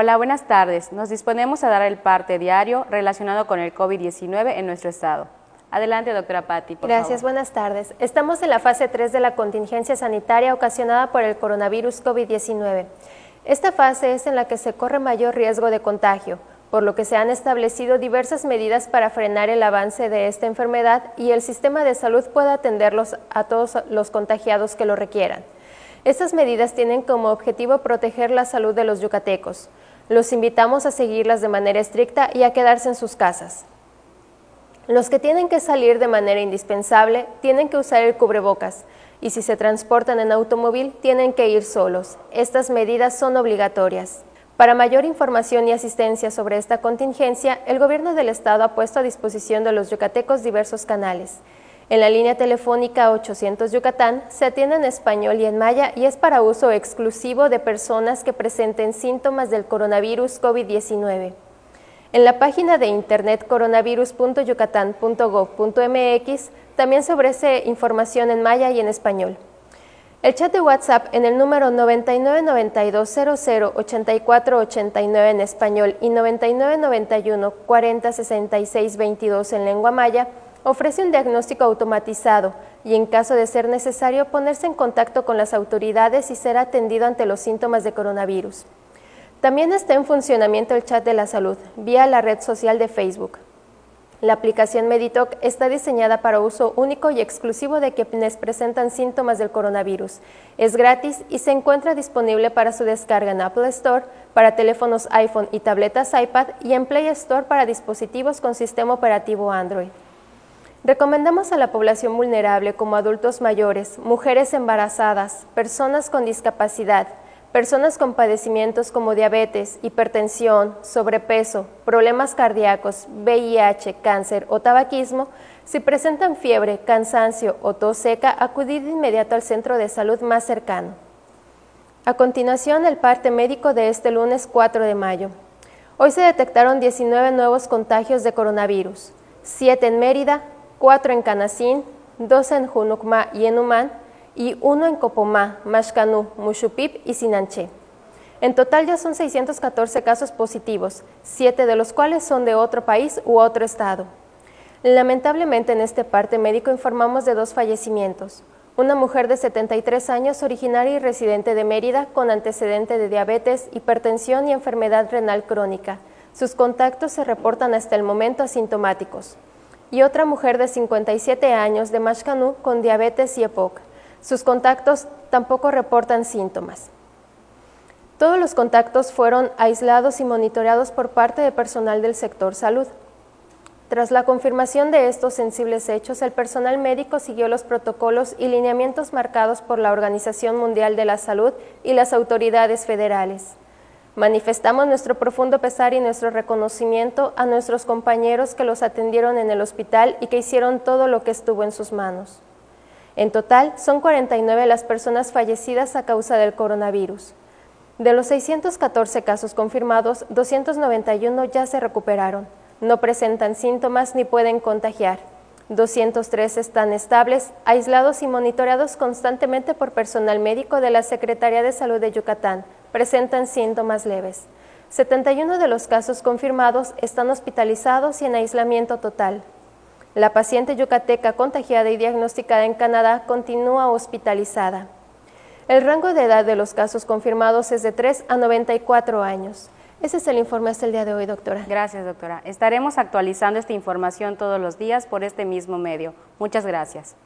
Hola, buenas tardes. Nos disponemos a dar el parte diario relacionado con el COVID-19 en nuestro estado. Adelante, doctora Patti, por Gracias, buenas tardes. Estamos en la fase 3 de la contingencia sanitaria ocasionada por el coronavirus COVID-19. Esta fase es en la que se corre mayor riesgo de contagio, por lo que se han establecido diversas medidas para frenar el avance de esta enfermedad y el sistema de salud pueda atenderlos a todos los contagiados que lo requieran. Estas medidas tienen como objetivo proteger la salud de los yucatecos. Los invitamos a seguirlas de manera estricta y a quedarse en sus casas. Los que tienen que salir de manera indispensable tienen que usar el cubrebocas y si se transportan en automóvil tienen que ir solos. Estas medidas son obligatorias. Para mayor información y asistencia sobre esta contingencia, el Gobierno del Estado ha puesto a disposición de los yucatecos diversos canales. En la línea telefónica 800 Yucatán se atiende en español y en maya y es para uso exclusivo de personas que presenten síntomas del coronavirus COVID-19. En la página de internet coronavirus.yucatán.gov.mx también se ofrece información en maya y en español. El chat de WhatsApp en el número 9992008489 en español y 9991406622 en lengua maya ofrece un diagnóstico automatizado y en caso de ser necesario ponerse en contacto con las autoridades y ser atendido ante los síntomas de coronavirus. También está en funcionamiento el chat de la salud, vía la red social de Facebook. La aplicación Meditoc está diseñada para uso único y exclusivo de quienes presentan síntomas del coronavirus. Es gratis y se encuentra disponible para su descarga en Apple Store, para teléfonos iPhone y tabletas iPad y en Play Store para dispositivos con sistema operativo Android. Recomendamos a la población vulnerable como adultos mayores, mujeres embarazadas, personas con discapacidad, Personas con padecimientos como diabetes, hipertensión, sobrepeso, problemas cardíacos, VIH, cáncer o tabaquismo, si presentan fiebre, cansancio o tos seca, acudir de inmediato al centro de salud más cercano. A continuación, el parte médico de este lunes 4 de mayo. Hoy se detectaron 19 nuevos contagios de coronavirus, 7 en Mérida, 4 en Canacín, 2 en Junucma y en Humán, y uno en Copomá, Mashcanú, Mushupip y Sinanché. En total ya son 614 casos positivos, siete de los cuales son de otro país u otro estado. Lamentablemente en este parte médico informamos de dos fallecimientos. Una mujer de 73 años, originaria y residente de Mérida, con antecedente de diabetes, hipertensión y enfermedad renal crónica. Sus contactos se reportan hasta el momento asintomáticos. Y otra mujer de 57 años de Mashcanú con diabetes y EPOC. Sus contactos tampoco reportan síntomas. Todos los contactos fueron aislados y monitoreados por parte de personal del sector salud. Tras la confirmación de estos sensibles hechos, el personal médico siguió los protocolos y lineamientos marcados por la Organización Mundial de la Salud y las autoridades federales. Manifestamos nuestro profundo pesar y nuestro reconocimiento a nuestros compañeros que los atendieron en el hospital y que hicieron todo lo que estuvo en sus manos. En total, son 49 las personas fallecidas a causa del coronavirus. De los 614 casos confirmados, 291 ya se recuperaron, no presentan síntomas ni pueden contagiar. 203 están estables, aislados y monitoreados constantemente por personal médico de la Secretaría de Salud de Yucatán. Presentan síntomas leves. 71 de los casos confirmados están hospitalizados y en aislamiento total. La paciente yucateca contagiada y diagnosticada en Canadá continúa hospitalizada. El rango de edad de los casos confirmados es de 3 a 94 años. Ese es el informe hasta el día de hoy, doctora. Gracias, doctora. Estaremos actualizando esta información todos los días por este mismo medio. Muchas gracias.